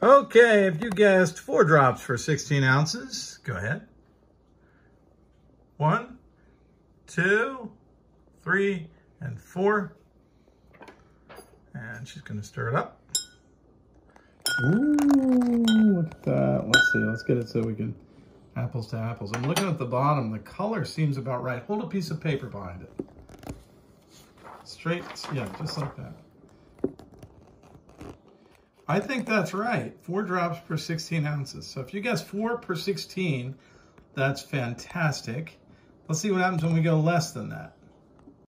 Okay, if you guessed four drops for 16 ounces, go ahead. One, two, three, and four. And she's gonna stir it up. Ooh, look at that. Let's see, let's get it so we can, apples to apples. I'm looking at the bottom, the color seems about right. Hold a piece of paper behind it. Straight, yeah, just like that. I think that's right. Four drops per 16 ounces. So if you guess four per 16, that's fantastic. Let's see what happens when we go less than that.